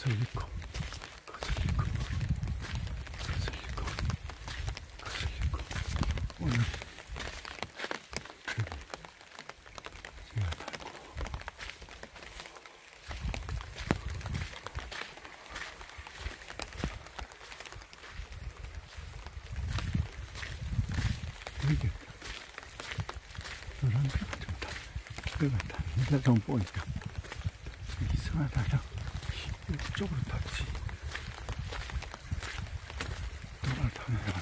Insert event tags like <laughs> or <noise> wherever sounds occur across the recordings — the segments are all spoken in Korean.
거슬리고 거슬리고 거슬리고 거슬리고 오늘 이게 노란색이 좀 다, 그가 다른데 좀 보니까 이상하다요. 이쪽으로 탔지. 돌아타면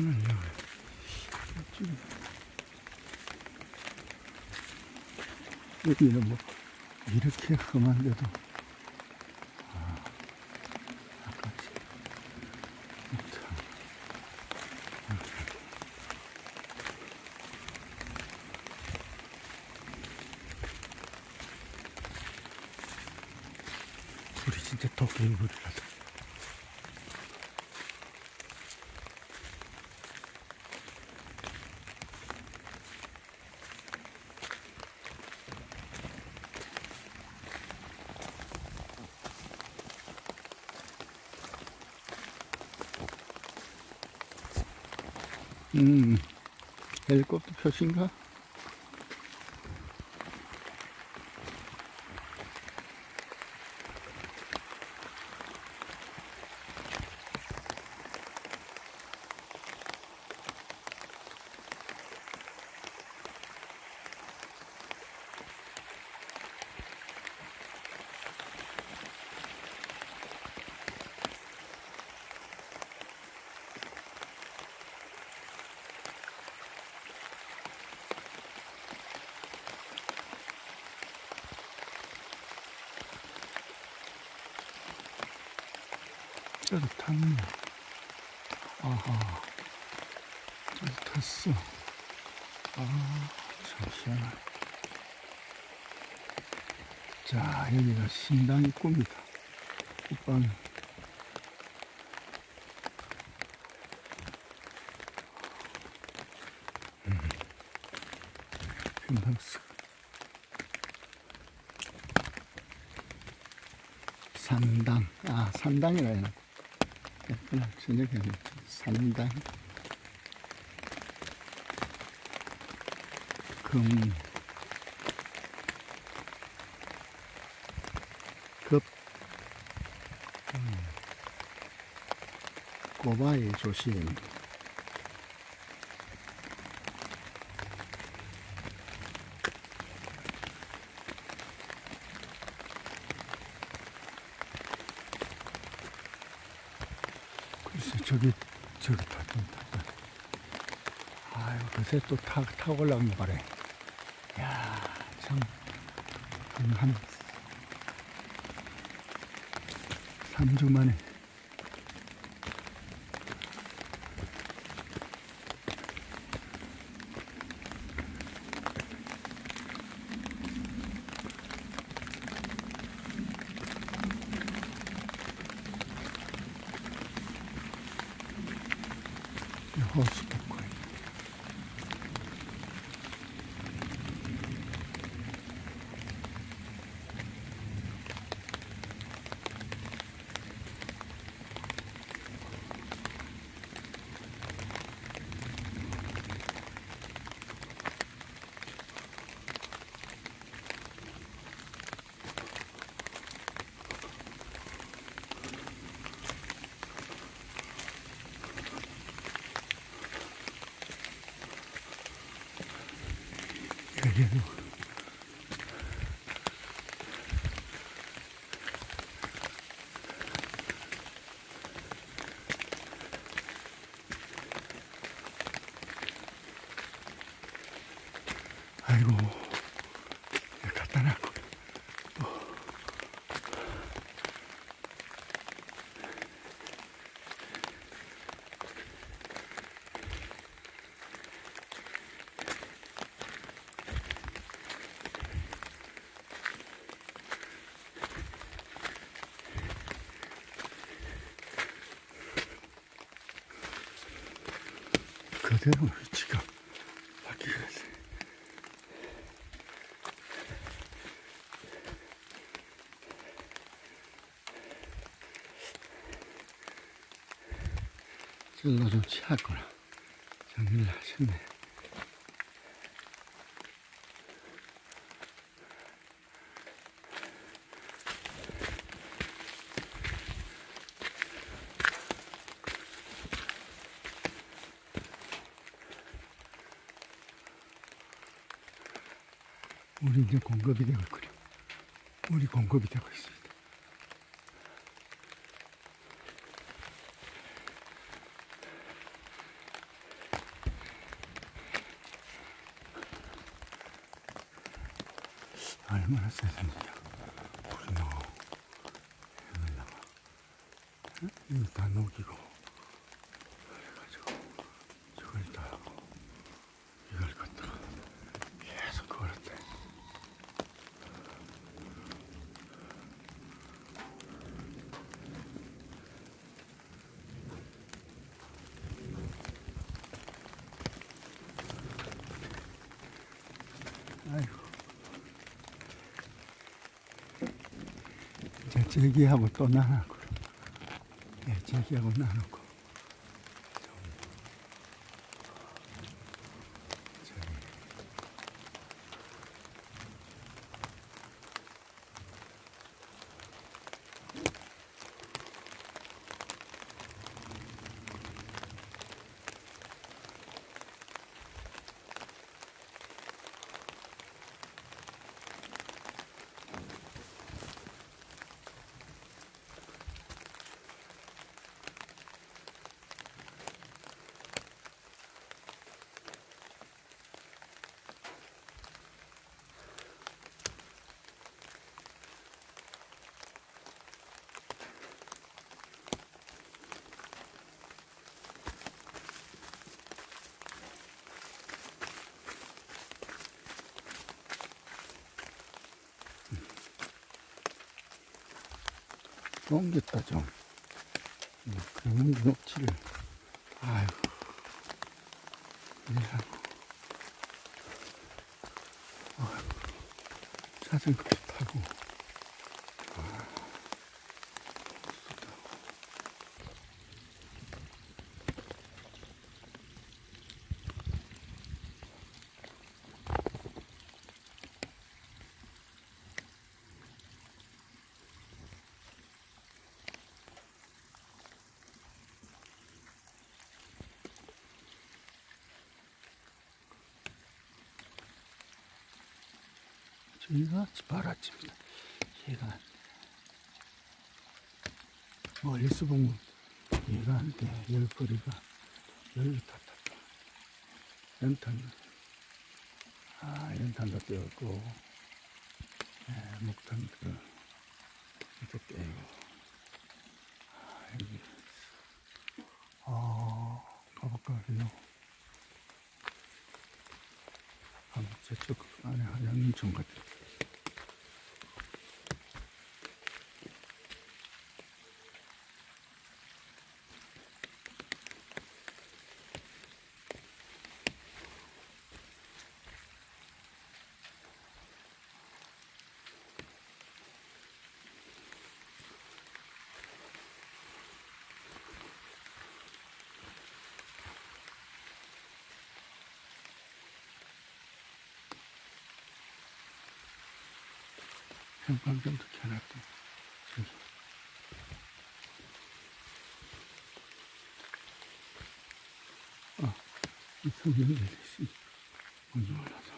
이쪽에. 여기는 뭐 이렇게 험한데도 아, 아까지 참. 불이 진짜 도깨비 불이라서 음, 헬리콥터 표시인가? 저도 탔네. 아하. 저도 탔어. 아, 참 희한하네. 자, 여기가 신당 입구입니다. 국방. 음. 평당스. 산당. 아, 산당이라 해야 되나? 저녁에 산당. 금. 꼬바이 조심. 글쎄, 저기, 저기 타좀 타다. 아유, 그새 또 타, 타고 올라오는 거래. 야 참, 한, 한, 3주 만에. 그대로 위치가 바뀌었어요. 진로 좀 취했구나. 정리를 하셨네. 공급이 되고 있군요. 우리 공급이 되고 있습니다. 얼마나 세상이야. 우리 너, 이걸 나가. 이거 다 녹이고, 저걸 다 하고, 이걸 갖다가 계속 걸었대. 아이고. 이 제 제기하고 또 나누고. 예, 제기하고 나누고. 옮겼다 좀. 음, 그러면 녹지를. 아유. 이래하고. 아유. 자전거 타고. 저희가 바라집니다. 얘가 멀리서 보면 얘가 한데 열거리가 열로 탔다. 연탄 아 연탄도 떼었고 예, 목탄도 이렇게 떼고 아 여기 아 가볼까요? 아, 저쪽 안에 한양민촌 같아. 형광등도 켜놨고, 저기. 아, 이 성경이 있으니, 뭔지 몰라서.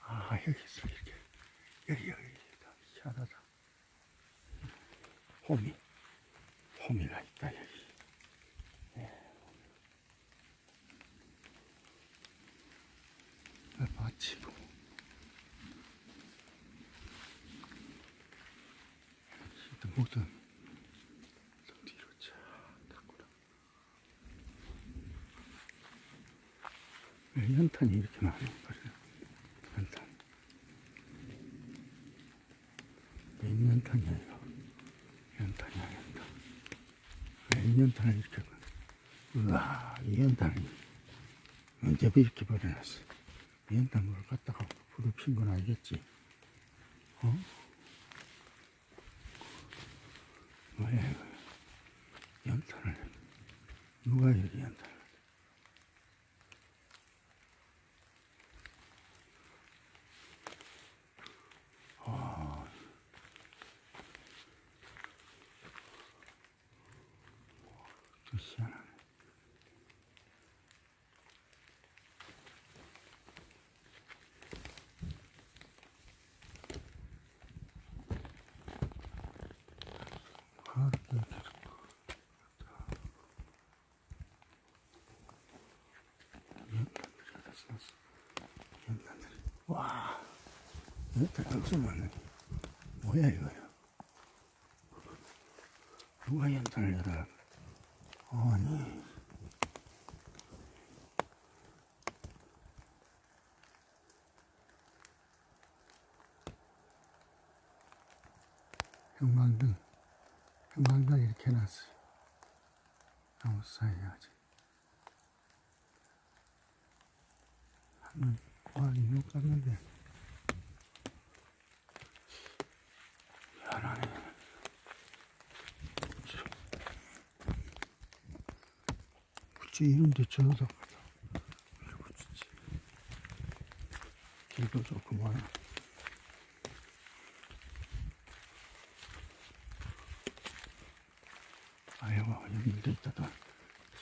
아, 여기 있어, 이렇게. 여기, 여기, 여기. 희한하다. 홈이, 홈이가 있다, 여기. 예. 치고 시트 모든 좀 뒤로 쫙 닦고라 왜 연 탄이 이렇게 버려요 연탄 왜 연탄이에요 연탄이야 연탄 왜 연탄을 이렇게? 우와 이 연탄이 언제 이렇게 버려놨어 이 연탄을 갖다가 불을 핀건 알겠지 어? 뭐야 이거 연탄을 누가 이렇게 연탄을 아, 또 희한하네. 와, 많네. 뭐야, 이거야? 누가 연탄을 열어? 아니. 형광등, 형광등 이렇게 해놨어요. 나무 사이에 아직. 하늘, 와, 이거 깠는데. 희한하네. 붙지 이런데 갖다 이렇게 붙이지 길도 좋구만 아이고 연결돼 있다다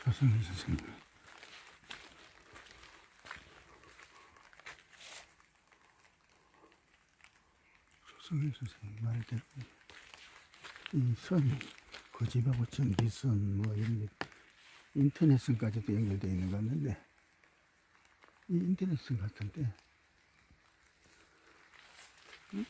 조성희 선생님 조성희 선생님 말대로 이 선이 그 집하고 전기선 뭐 이런 게 인터넷선까지도 연결되어 있는 것 같는데 이 인터넷선 같은데 응?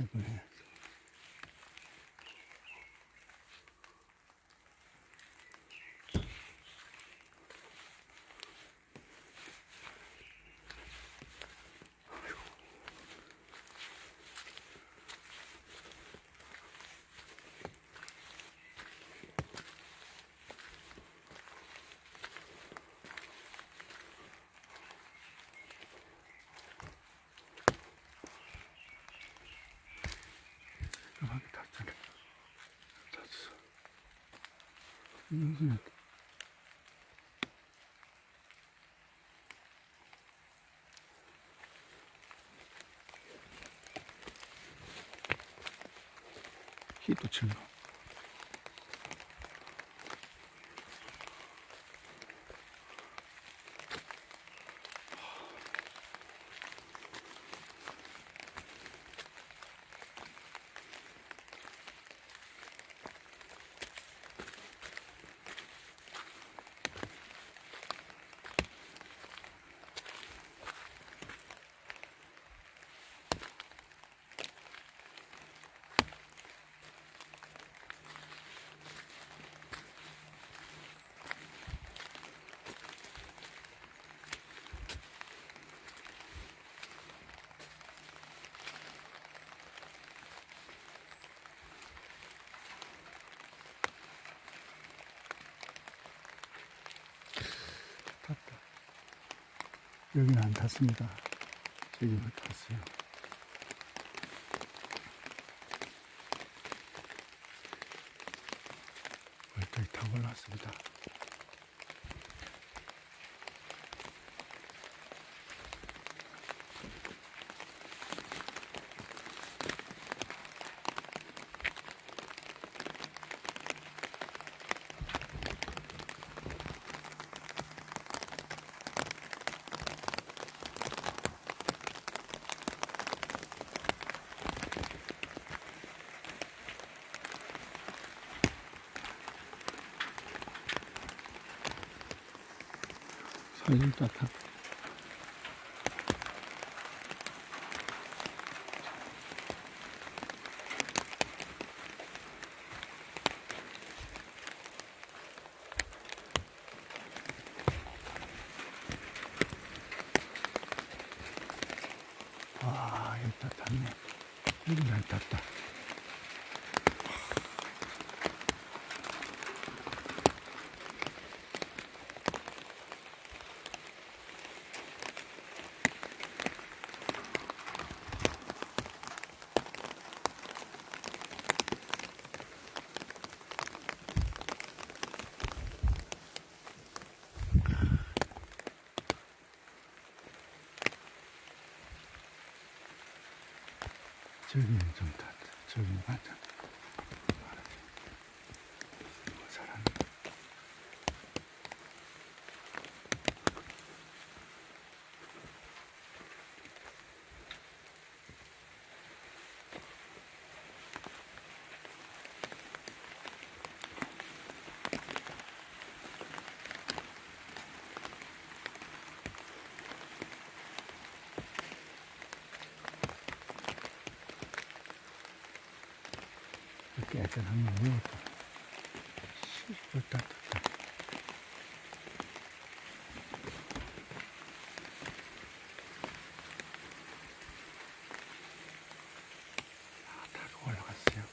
최근 이거는 히도 칠러. 여기는 안 탔습니다. 저기만 탔어요. 벌떡 타고 올라왔습니다. 여기 탔다. 와, 여기 다 탔네. 여기 잘 탔다. 저기는 좀 탔다. 저기 맞아. 깨끗한 거 먹었다. 씨발 따뜻해. 아, 타고 올라갔어요.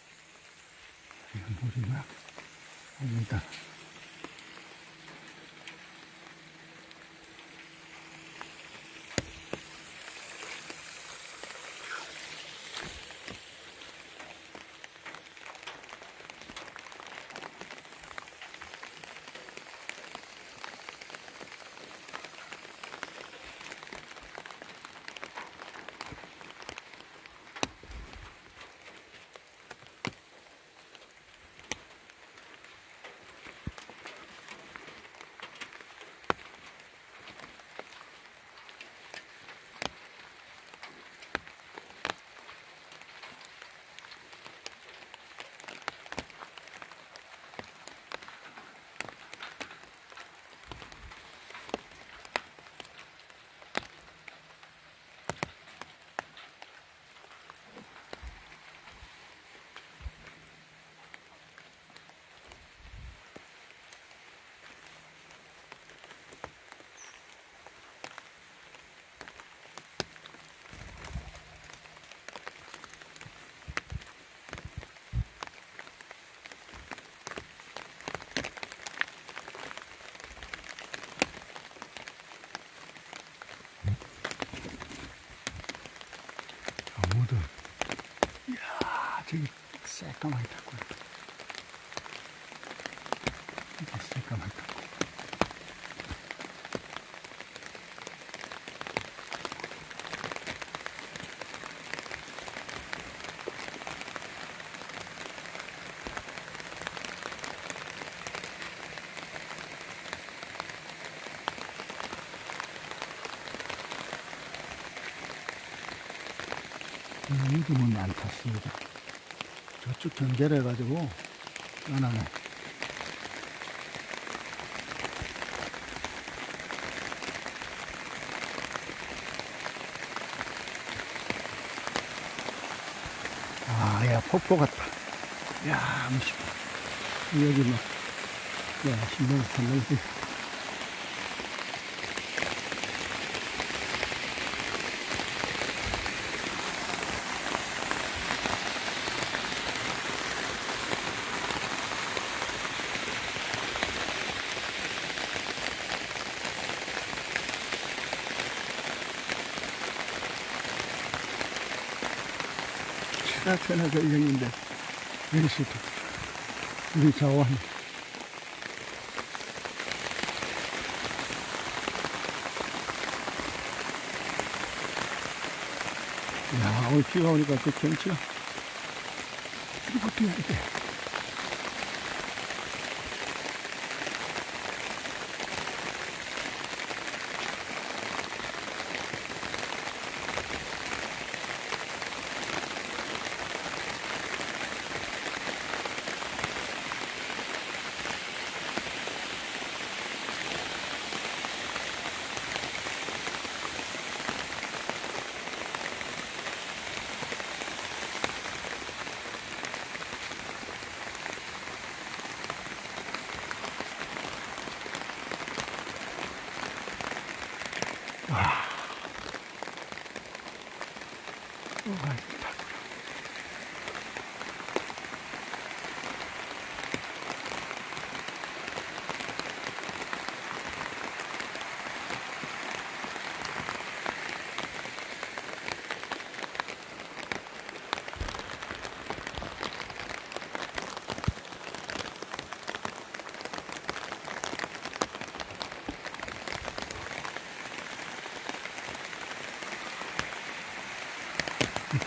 물이 막, 옵니다. 아무도. 이야, 저기 새까맣게 탔고. 이게 새까맣게 탔고. 이름은 안 탔습니다. 저 쪽 경계를 해가지고 떠나네. 아, 야, 폭포 같다. 야, 무시다. 여기 막, 야, 신경 상당히. 최하천에 걸렸는데, 이럴 수도. 우리 자원. 야, 오늘 비가 오니까 그 경치가. 이거 뛰어야 돼.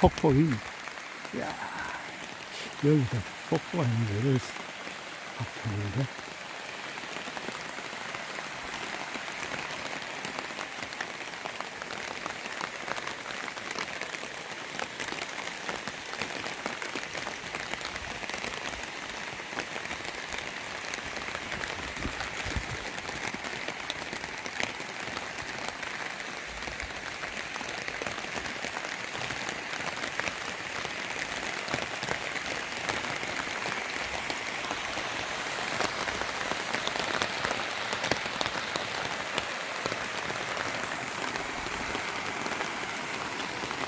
폭포인, 야 여기서 폭포가 있는데, 여기서 폭포인데.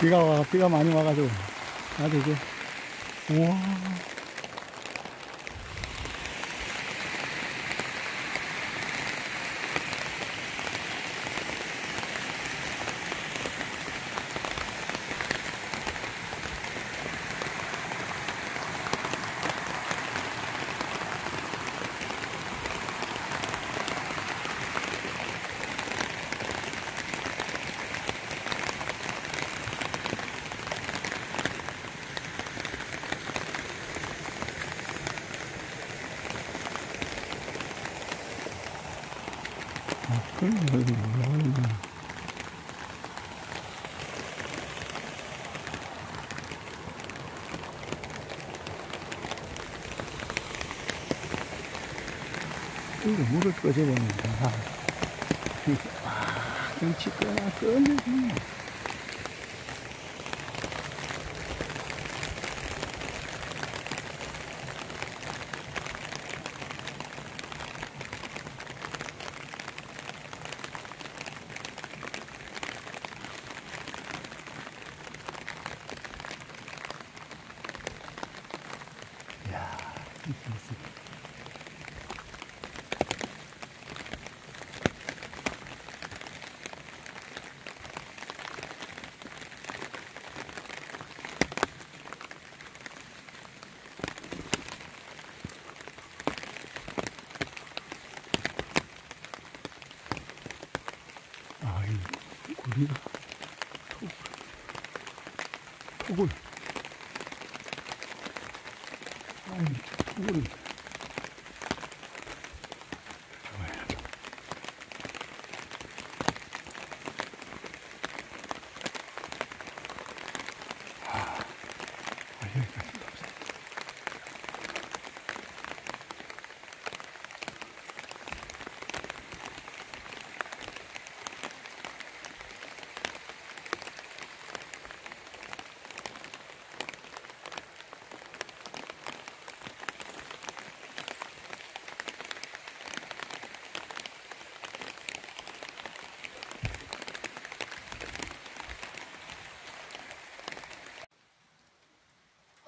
비가 와, 비가 많이 와가지고. 아주 이제, 우와. 아, 그래, 여기 올라오네. 이거 물을 꺼져버린다. 아, 경치 꺼 톡을, 톡을, 아이, 톡을. 좋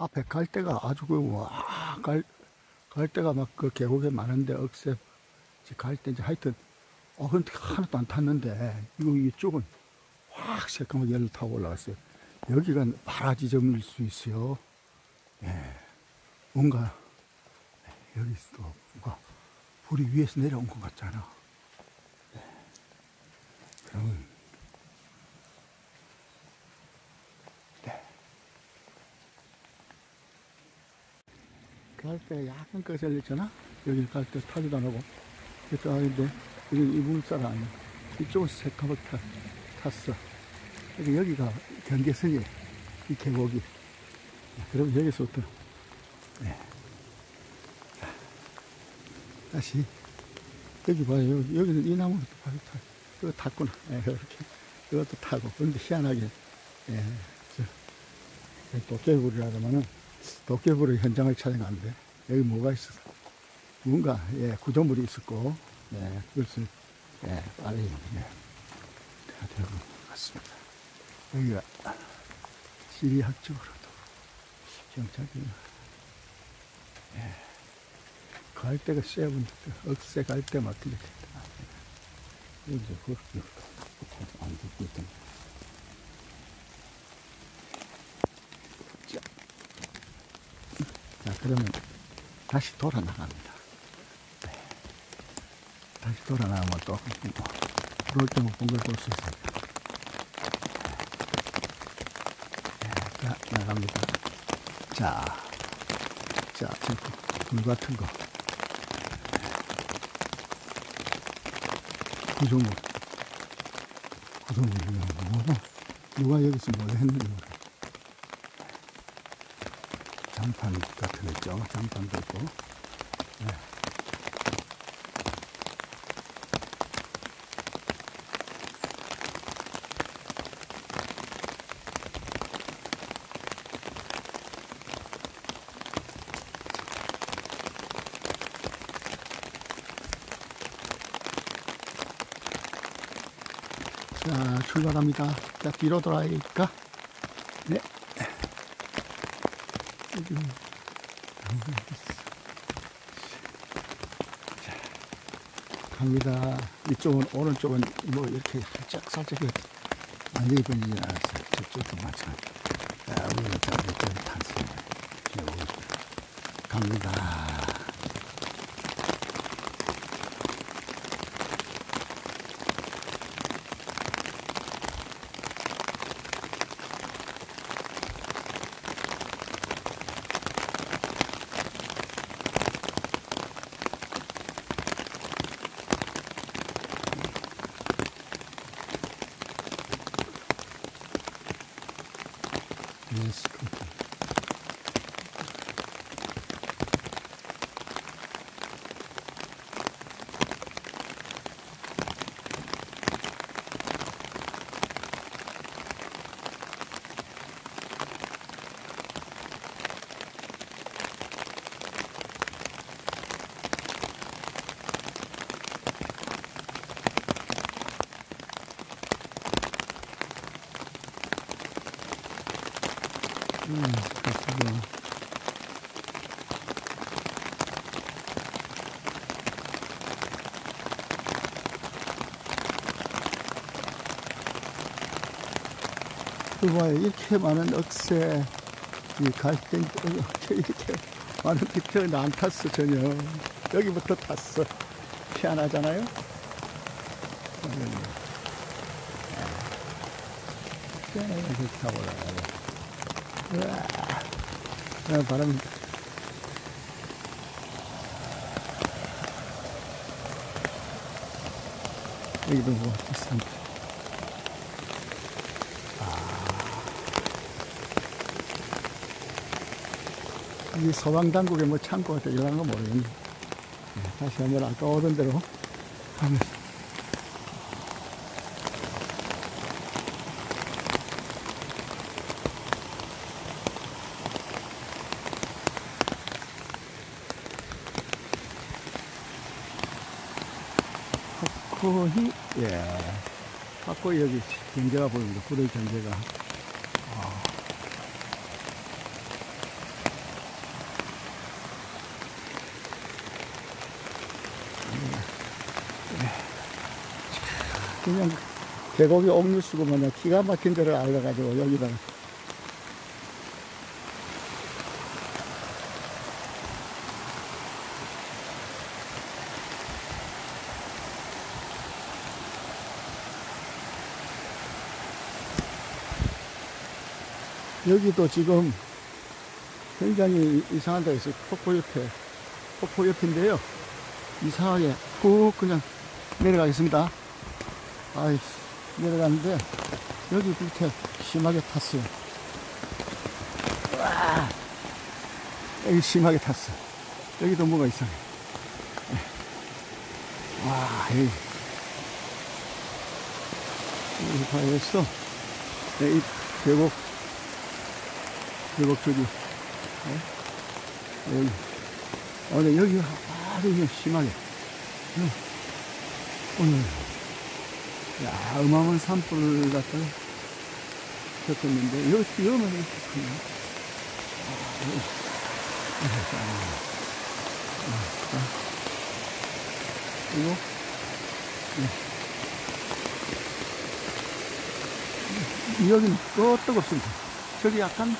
앞에 갈대가 아주 그, 와, 갈, 갈대가 막 그 계곡에 많은데, 억새, 갈대, 이제 하여튼, 어, 근데 하나도 안 탔는데, 이거 이쪽은 확 새까맣게 열로 타고 올라갔어요. 여기가 바라지점일 수 있어요. 예. 뭔가, 예, 여기 또, 뭔가, 불이 위에서 내려온 것 같잖아. 예. 그러면, 네. 약간 거슬렸잖아? 여기 갈대 타지도 안 하고. 이렇게 하는데, 여기 이 물살 아니야. 이쪽은 새까맣게 탔, 탔어. 그러니까 여기가 경계선이에요. 이 계곡이. 그럼 여기서부터, 네. 자, 다시, 여기 봐요. 여기, 여기는 이 나무도 바로 타, 이거 탔구나. 예, 이렇게. 이것도 타고. 그런데 희한하게, 예, 저, 도깨비불이라면은, 도깨비불의 현장을 촬영하는데, 여기 뭐가 있어서. 뭔가, 예, 구조물이 있었고, 예, 그것을, 예, 빨리, 예, 되는 것 같습니다. 여기가 지리학적으로도 경찰이 예, 갈대가 쎄본 억새 갈대 맡은 게 됐다. 여기서 그렇게 안 듣고 있던 자, 자, 그러면 다시 돌아 나갑니다. 네. 다시 돌아 나가면 또, 뭐, 들어올 때못 본걸볼수 있으니까. 자, 나갑니다. 자, 자, 지금 불 같은 거. 구조물. 구조물, 이거 뭐고? 누가 여기서 뭘 했는지 모르 장판 같은 거 있죠? 장판도 있고. 네. 자, 출발합니다. 자, 뒤로 돌아야 되니까. 네. 여기. 자, 갑니다. 이쪽은, 오른쪽은 뭐 이렇게 살짝, 살짝 완전히 번지진 않았어요. 저쪽도 마찬가지. 자, 우리는 자, 이쪽에 탔습니다. 여기. 갑니다. 예스, 음, 그렇군요. 그 봐요 이렇게 많은 억새, 이 갈등, <laughs> 이렇게 많은 픽처 나안 탔어, 전혀. 여기부터 탔어. 희한하잖아요? 음. 희한하게 이렇게 타보라고. 우와, 야, 바람. 여기도 뭐 비슷한 이 서방당국에 뭐 창고가 들어간 거 모르겠네. 네, 다시 한번 아까 오던 대로 하면. 코히 예 확고히 여기 경제가 보입니다 불의 경제가 아. 그냥 계곡이 옥류수고 뭐냐 기가 막힌 데를 알아가지고 여기다가 여기도 지금 굉장히 이상한 데가 있어요. 폭포 옆에. 폭포 옆인데요. 이상하게 꾹 그냥 내려가겠습니다. 아이, 내려가는데 여기 밑에 심하게 탔어요. 와! 여기 심하게 탔어. 여기도 뭐가 이상해. 와, 여기. 여기 봐야겠어. 이 계곡 계곡 저기 어? 여기 어, 근데 여기 아주 심하게 어. 오늘 야 어마어마한 산불을 갖다가 겪었는데 여기 위험하네 그냥 아, 여기. 아, 아. 그리고 네. 여기는 끄떡 없습니다 저기 약간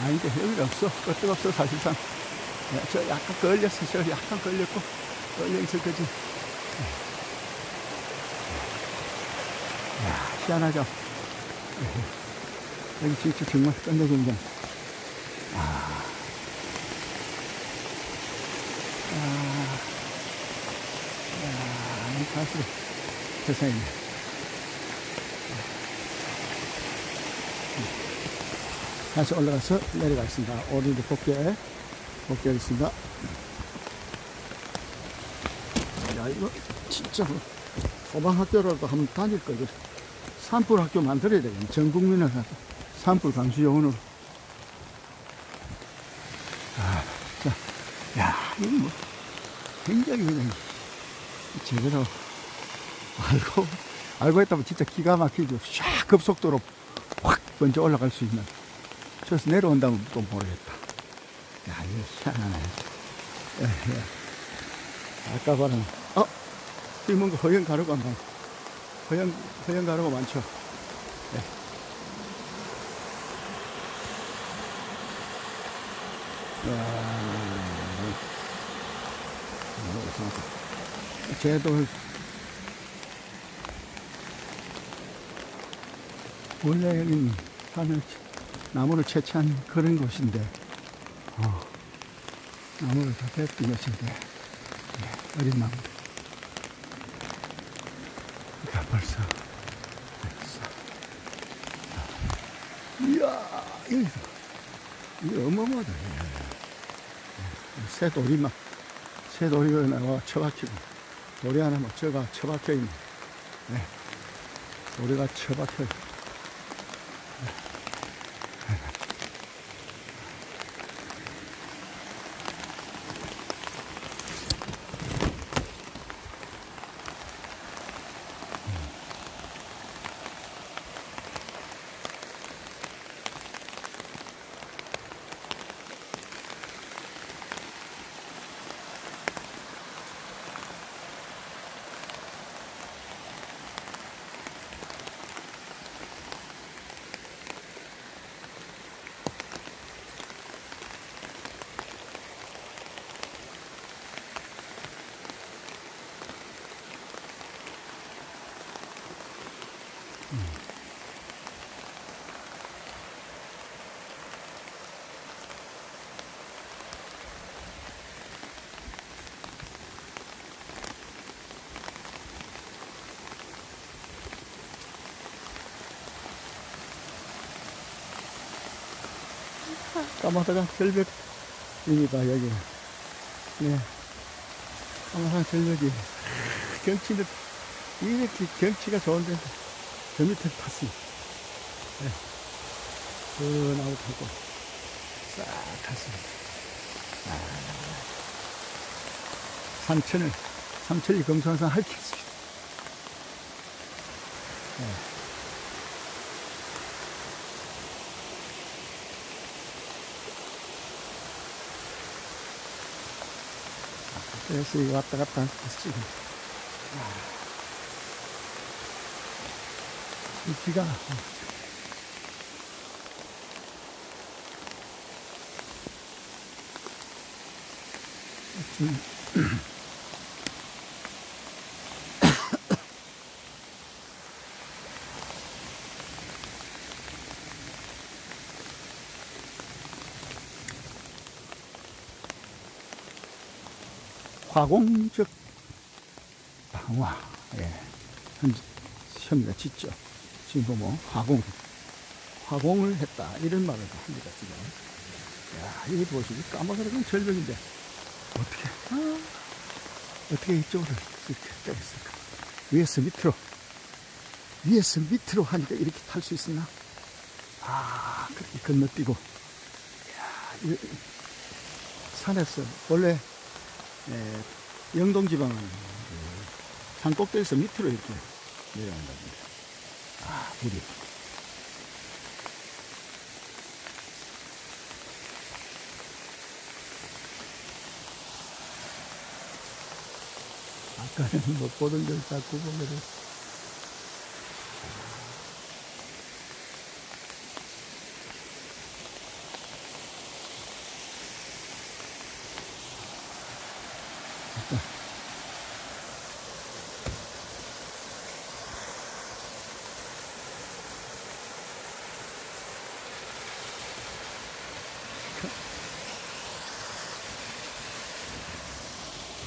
아닌데 여기가 없어 끄떡 없어 사실상 야, 저 약간 걸렸어 저 약간 걸렸고 걸려 있을 거지 야 희한하죠 여기 진짜 정말 장. 아. 아. 야, 갈수록 세상이네. 다시 올라가서 내려가겠습니다. 오늘도 복귀, 복귀하겠습니다. 야, 이거 진짜 뭐 소방학교라도 한번 다닐 거죠. 산불 학교 만들어야 되겠네. 전 국민을 산불 감시 요원으로. 아, 자, 야, 이거 뭐, 굉장히 그냥, 제대로 알고, 알고 했다면 진짜 기가 막히죠. 샥 급속도로 확 먼저 올라갈 수 있는. 저기서 내려온다면 또 모르겠다. 야, 이거 희한하네. 예, 예. 아까 봐는, 어? 여기 뭔가 허연 가루가 많, 허연, 허연 가루가 많죠. 예. 제도 원래 여기는 산을 나무를 채취한 그런 곳인데 어, 나무를 다 뱉은 곳인데 네, 어린 나무 그러니까 벌써. 이야 이거 이거 어마어마하다. 새 돌이만 새 돌이가 나와 처박히고 돌이 하나만 저가 처박혀 있네. 네. 돌이가 처박혀 있고 까마득한 절벽입니다, 여기. 네. 까마득한 절벽이. 경치는, 이렇게 경치가 좋은데, 저 밑에 탔습니다. 네. 그 나무 타고, 싹 탔습니다. 아. 삼천을, 삼천리 금산산 핥혔습니다. 네. 그래서 이거 왔다 갔다 했지. 이 비가 좀 화공적 방화, 예. 현재 시험이가 짓죠. 지금 보면 화공, 화공을 했다. 이런 말을 합니다, 지금. 야, 이거 보시기 까마득한 절벽인데, 어떻게, 아, 어떻게 이쪽으로 이렇게 때렸을까? 위에서 밑으로, 위에서 밑으로 하니까 이렇게 탈 수 있었나? 아, 그렇게 건너뛰고, 야, 이 산에서, 원래 예, 영동 지방은 그산 꼭대기에서 밑으로 이렇게 내려간답니다. 아, 물이. 아까는 못 보던 걸 자꾸 보게 됐어.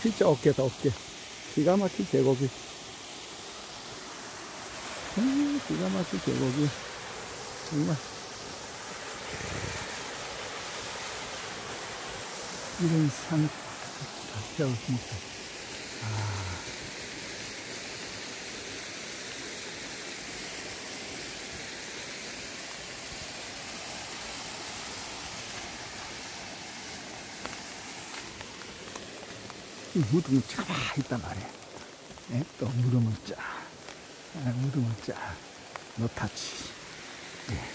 진짜 어깨다, 어깨. 기가 막힌 계곡이. 음, 기가 막힌 계곡이. 정말. 이런 산, 다 태웠습니다. 이 무덤은 차가 있단 말이야. 예? 또 무덤은 짜. 아, 무덤은 짜. 노타치. 예.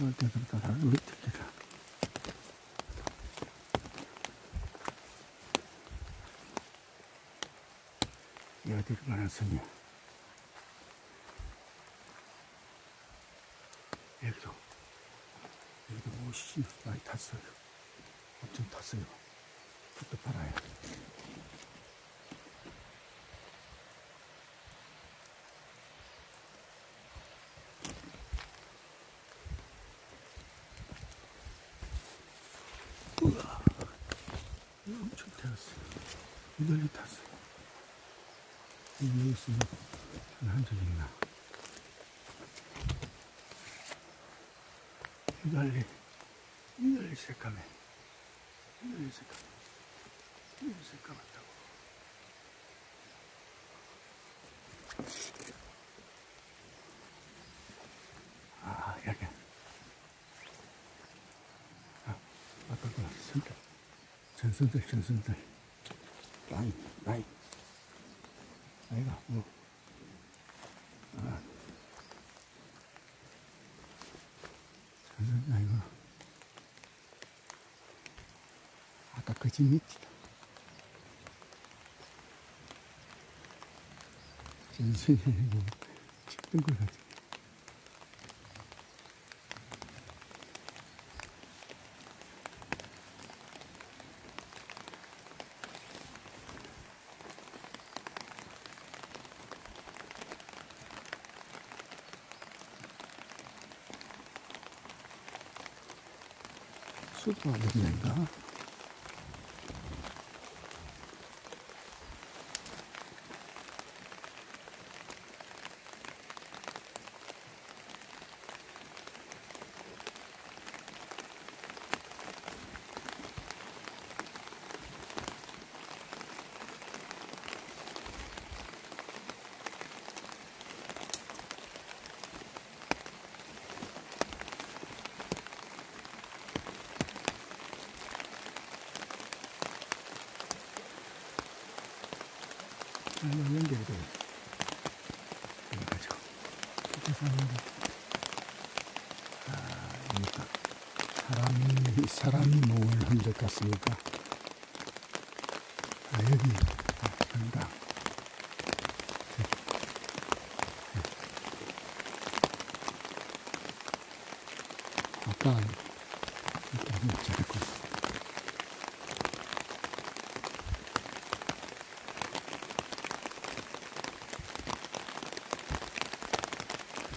뻗을 때도 따라 밑에 기라. 이 어디로 가는 섬이야? 여기도, 여기도 옷이 많이 탔어요. 엄청 탔어요. 붓도 팔아요. 우와, 이거 엄청 태웠어. 이달리 탔어. 여기 있으면 한적 있나? 이달리, 이달리 새까매. 이달리 새까매. 이달리 새까맣다고. 아, 여기. 아까가 선들, 전선들, 전선들. 라인, 라인. 아이가, 뭐. 아. 전선이 아니구나. 아까 그 집 밑이다. 전 아니고, 찍던 걸 가지고. 수도 안 됐는가? 이거 연결이 돼. 그래가지고. 이렇게 사는데. 아, 그러니까. 사람이, 사람이 뭘 같습니까? 아, 여기. 아, 전당. 아까, 이렇게 잘했고 있어.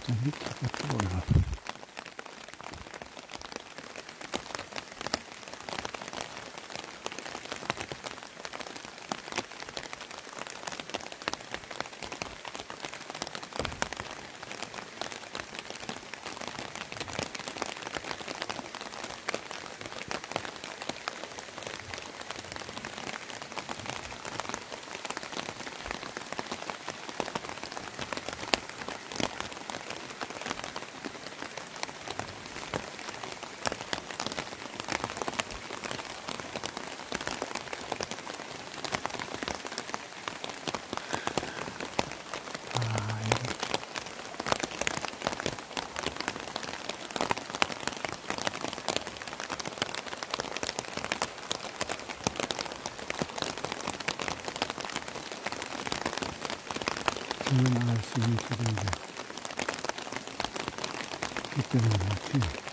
좀 밑에 갔다 올라. 비가, 지금 지금 이제 그때는 마침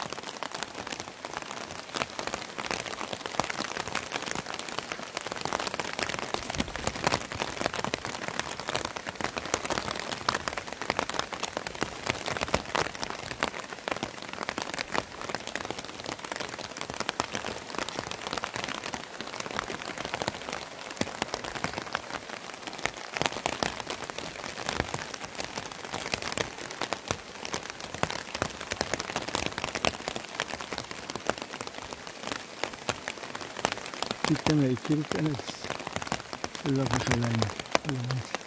kirkenes, lo que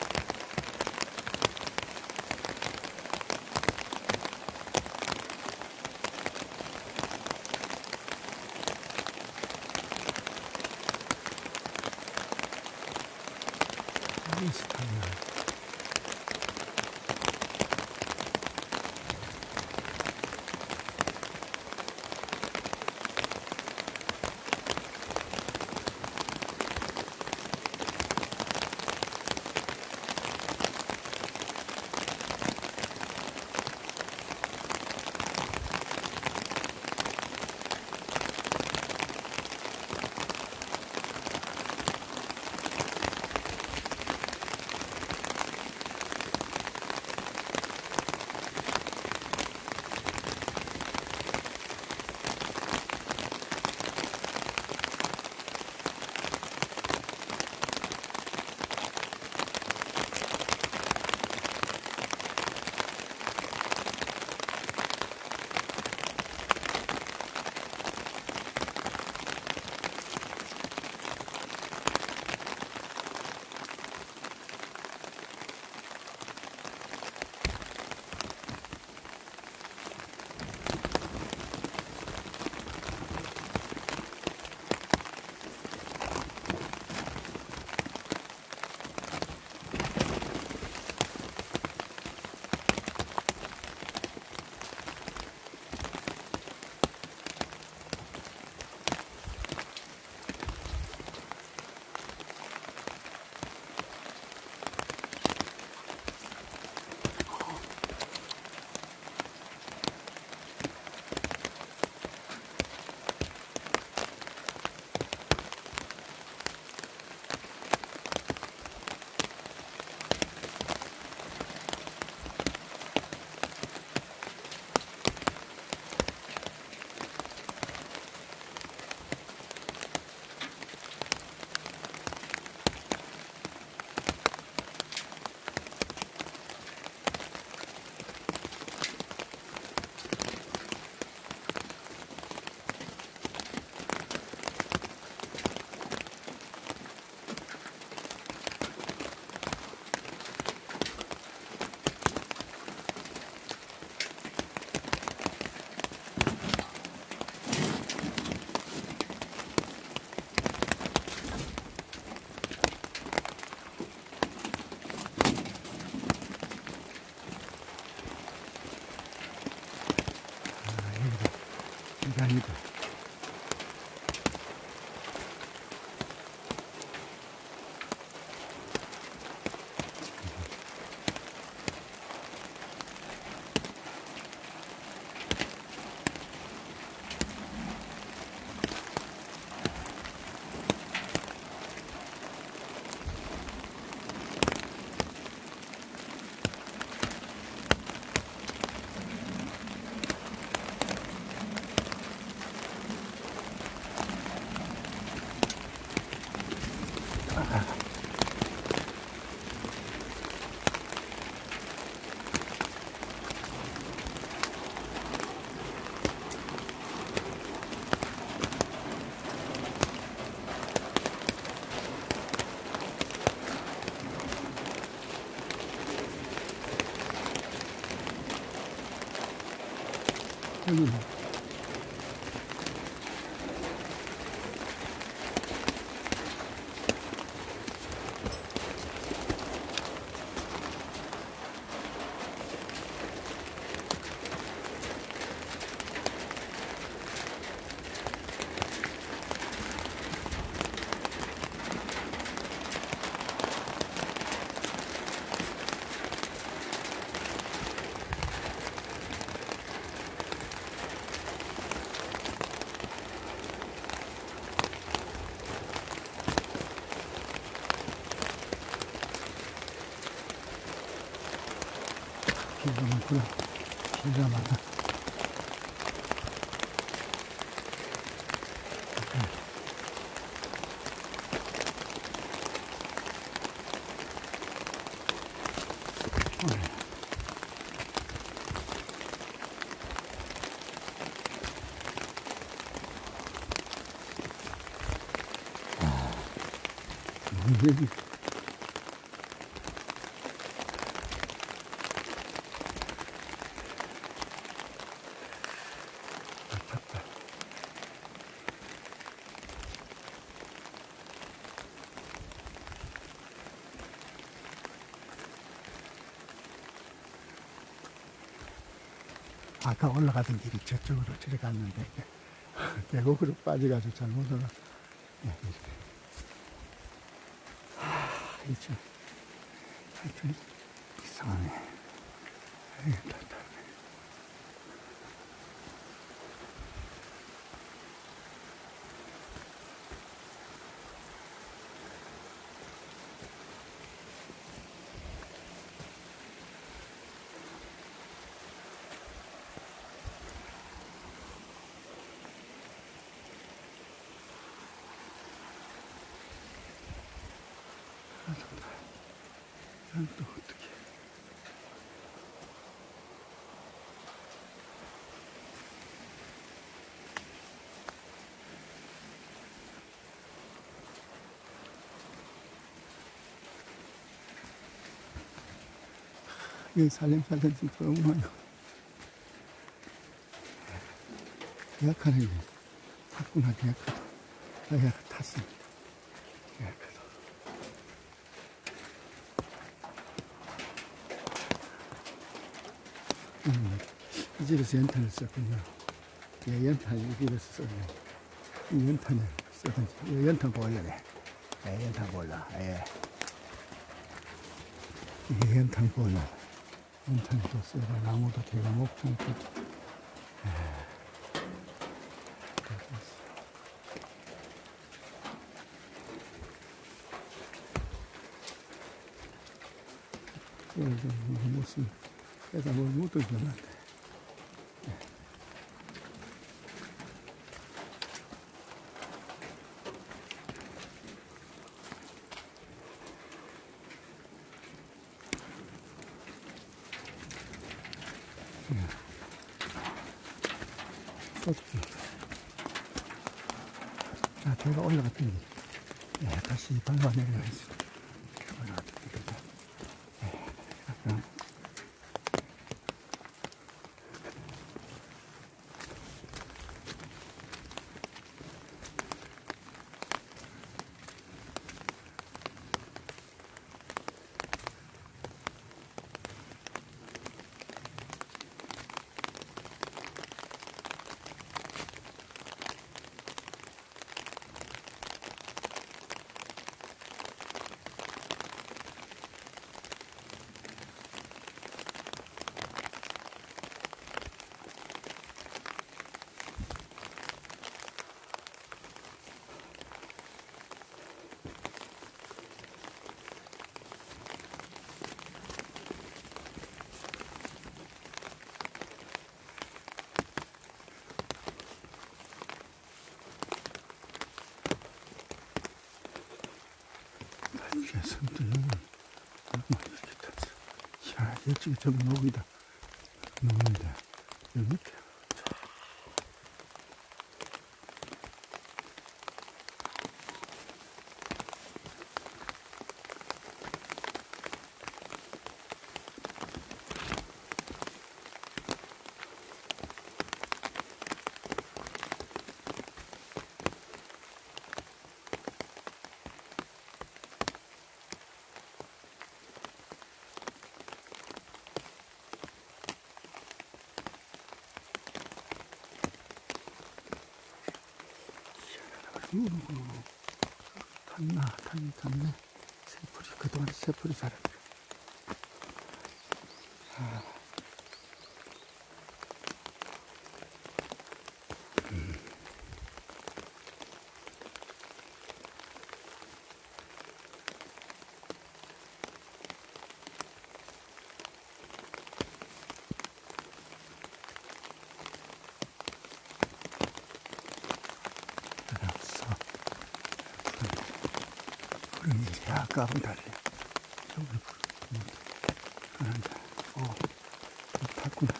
mhm 비가 많아. 여기 아깝 아까 올라가던 길이 저쪽으로 들어갔는데 계곡으로 <laughs> 빠져가지고 잘못 올라. 예, 이렇게. 이죠. 하여튼 이상하네. 이 살림살림 좀 너무나요. 계약하는 게 탔구나 계약하다. 나 계약 탔습니다. 계약하다. 음, 이 집에서 연탄을 썼군요. 예, 연탄 이 집에서 썼네. 이 연탄을 쓰든지. 이 연탄 보일러네. 예, 연탄 보일러. 예. 연탄 보일러. 연탄도 쓰고, 나무도 되고, 목청도. 그래서 무슨 에다 뭘 묻어주는데. 소스피. 자, 제가 올라갔더니, 예, 다시 밟아 내려가겠습니다. 올라갔더니, 그죠? 예, 약간 이게 섬들은 이렇게 탔어. 야, 이쪽에 저 녹이다. 녹는데, 여기 밑에. 이거 탔나, 탔니, 탔네. 새풀이, 그동안 새풀이 자랐네. 가방 달래. 저걸, 하나, 오, 탔구나.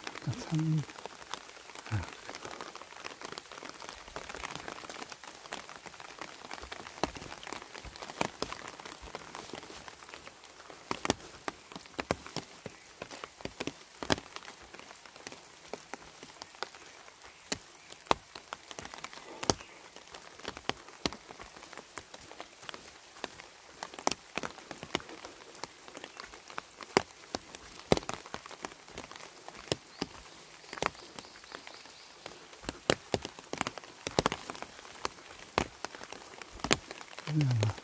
Yeah.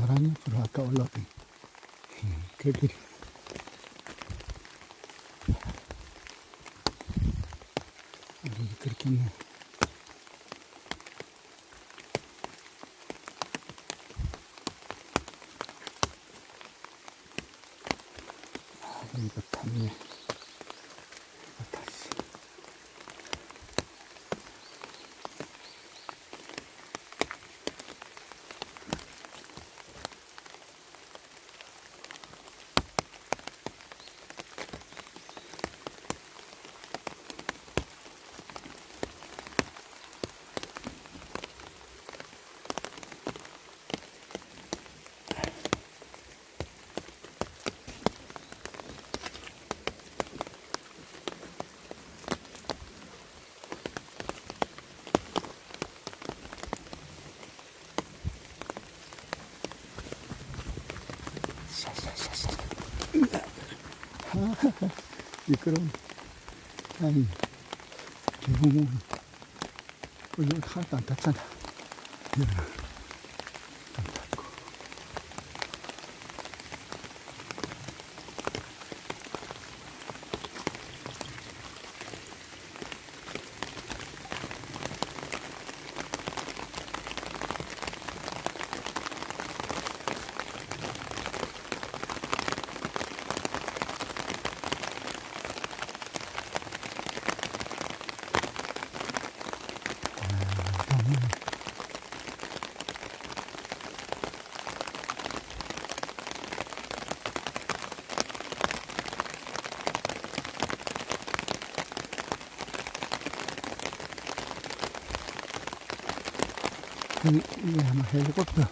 마 음, 계란이 앞으로 아까 올라왔더니, 음, 그 길이. 여기 그렇게 뭐, 아, 이거 탔네. 이 미끄러운 아니 개구멍 여기 하나도 안 탔잖아 헬리콥터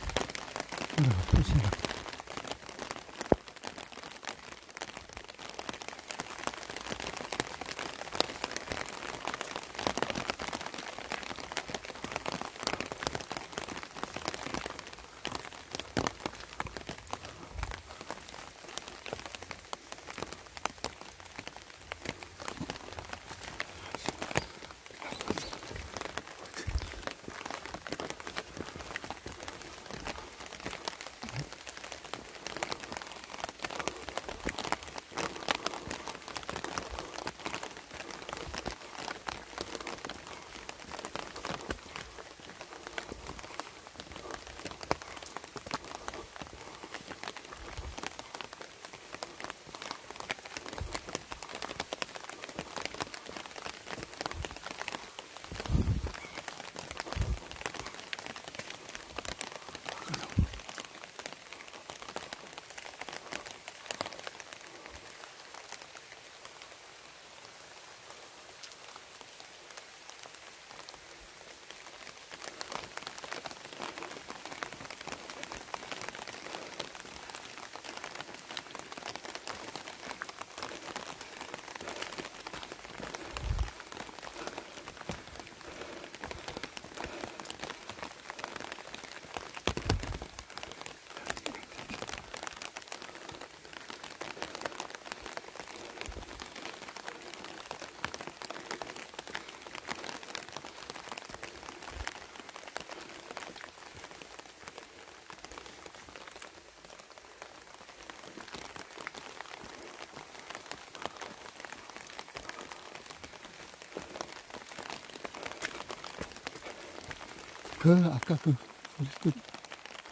그, 아까 그, 우리 그,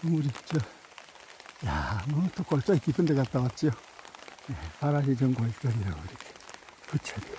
우리, 저, 야, 뭐또 골짜기 깊은 데 갔다 왔죠. 네, 바라시 전골절이라고 이렇게 되겠습니다.